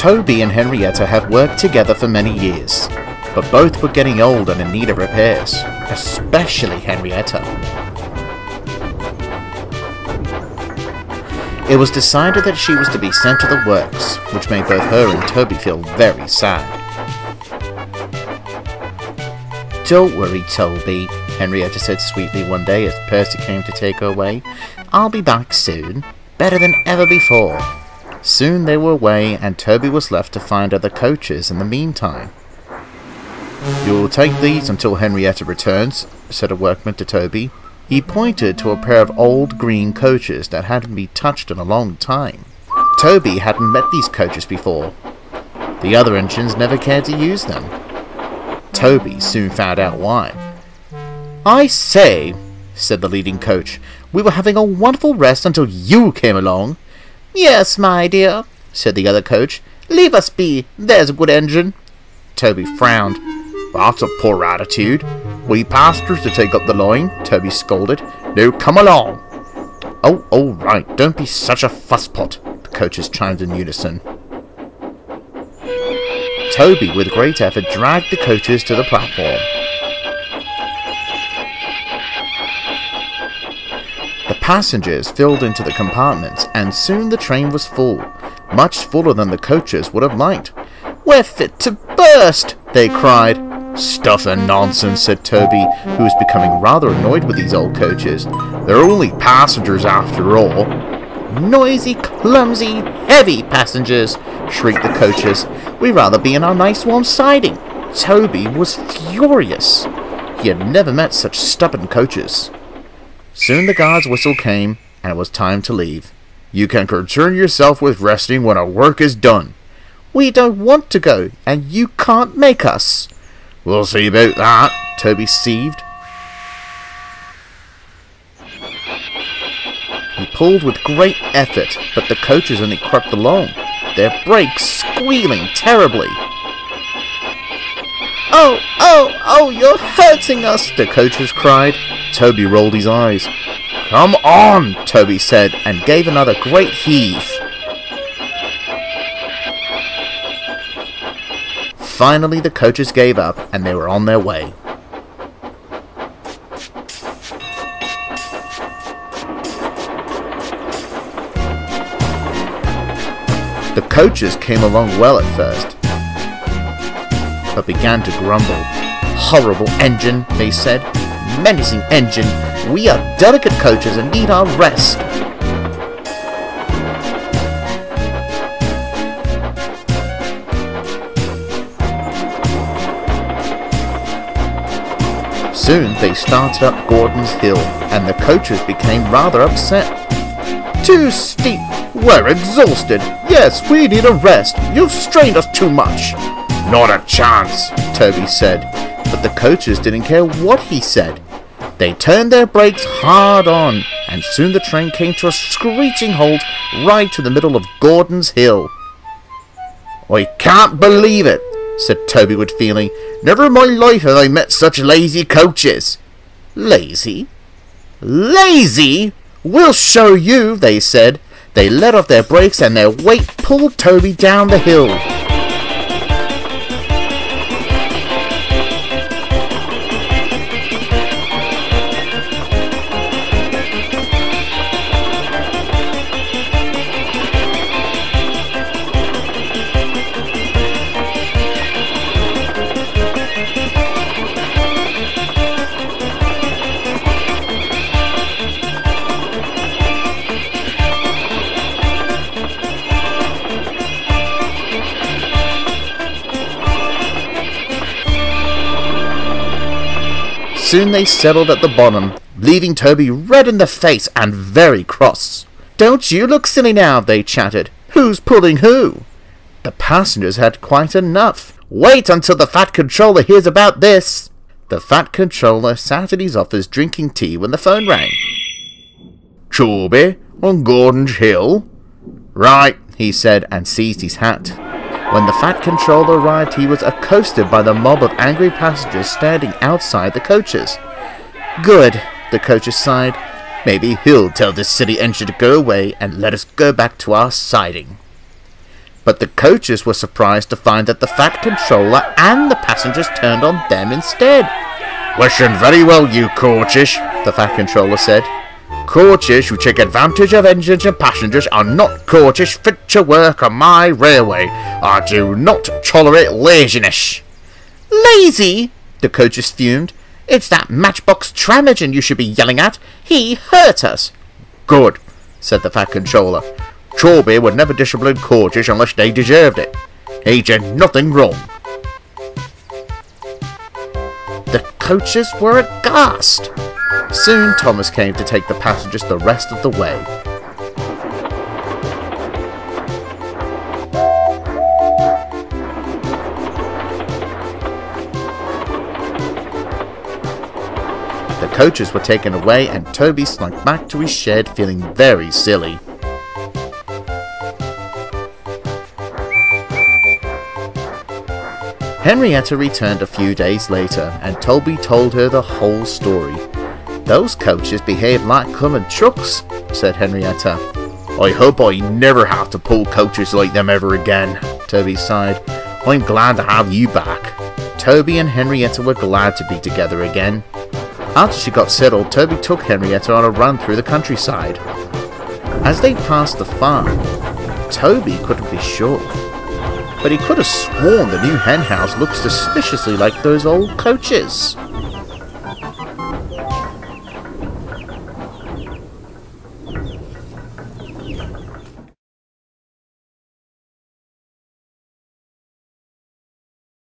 Toby and Henrietta had worked together for many years, but both were getting old and in need of repairs, especially Henrietta. It was decided that she was to be sent to the works, which made both her and Toby feel very sad. Don't worry, Toby, Henrietta said sweetly one day as Percy came to take her away. I'll be back soon, better than ever before. Soon they were away, and Toby was left to find other coaches in the meantime. You'll take these until Henrietta returns, said a workman to Toby. He pointed to a pair of old green coaches that hadn't been touched in a long time. Toby hadn't met these coaches before. The other engines never cared to use them. Toby soon found out why. I say, said the leading coach, we were having a wonderful rest until you came along. Yes, my dear, said the other coach. Leave us be, there's a good engine. Toby frowned. That's a poor attitude. We pastors to take up the line, Toby scolded. Now come along. Oh, all right, don't be such a fusspot, the coaches chimed in unison. Toby, with great effort, dragged the coaches to the platform. Passengers filled into the compartments, and soon the train was full, much fuller than the coaches would have liked. We're fit to burst, they cried. Stuff and nonsense, said Toby, who was becoming rather annoyed with these old coaches. They're only passengers after all. Noisy, clumsy, heavy passengers, shrieked the coaches. We'd rather be in our nice warm siding. Toby was furious. He had never met such stubborn coaches. Soon the guard's whistle came, and it was time to leave. You can concern yourself with resting when our work is done. We don't want to go, and you can't make us. We'll see about that, Toby seethed. He pulled with great effort, but the coaches only crept along, their brakes squealing terribly. Oh, oh, oh, you're hurting us, the coaches cried. Toby rolled his eyes. Come on, Toby said, and gave another great heave. Finally, the coaches gave up, and they were on their way. The coaches came along well at first, but began to grumble. Horrible engine, they said. Menacing engine. We are delicate coaches and need our rest. Soon they started up Gordon's Hill, and the coaches became rather upset. Too steep! We're exhausted! Yes, we need a rest! You've strained us too much! Not a chance, Toby said, the coaches didn't care what he said. They turned their brakes hard on, and soon the train came to a screeching halt right in the middle of Gordon's Hill. I can't believe it, said Toby with feeling. Never in my life have I met such lazy coaches. Lazy? Lazy? We'll show you, they said. They let off their brakes and their weight pulled Toby down the hill. Soon they settled at the bottom, leaving Toby red in the face and very cross. Don't you look silly now, they chattered. Who's pulling who? The passengers had quite enough. Wait until the Fat Controller hears about this. The Fat Controller sat in his office drinking tea when the phone rang. Toby, on Gordon's Hill? Right, he said, and seized his hat. When the Fat Controller arrived, he was accosted by the mob of angry passengers standing outside the coaches. Good, the coaches sighed. Maybe he'll tell this city engine to go away and let us go back to our siding. But the coaches were surprised to find that the Fat Controller and the passengers turned on them instead. Listen very well, you coaches, the Fat Controller said. Coaches who take advantage of engines and passengers are not coaches fit to work on my railway. I do not tolerate laziness. Lazy? The coaches fumed. It's that matchbox tram engine you should be yelling at. He hurt us. Good, said the Fat Controller. Toby would never discipline coaches unless they deserved it. He did nothing wrong. The coaches were aghast. Soon Thomas came to take the passengers the rest of the way. The coaches were taken away and Toby slunk back to his shed feeling very silly. Henrietta returned a few days later, and Toby told her the whole story. Those coaches behave like common trucks, said Henrietta. I hope I never have to pull coaches like them ever again, Toby sighed. I'm glad to have you back. Toby and Henrietta were glad to be together again. After she got settled, Toby took Henrietta on a run through the countryside. As they passed the farm, Toby couldn't be sure but he could have sworn the new hen house looked suspiciously like those old coaches.